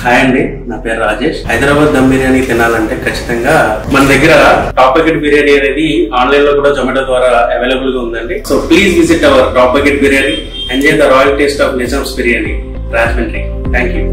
Hi అండి నా పేరు రాజేష్. హైదరాబాద్ దమ్ బిర్యానీ తినాలంటే ఖచ్చితంగా మన దగ్గర టాప్ బకెట్ బిర్యానీ అనేది ఆన్లైన్లో కూడా జొమాటో ద్వారా అవైలబుల్గా ఉందండి. So please visit our top bucket biryani enjoy the royal taste of Nizam's biryani. Rajahmundry. Thank you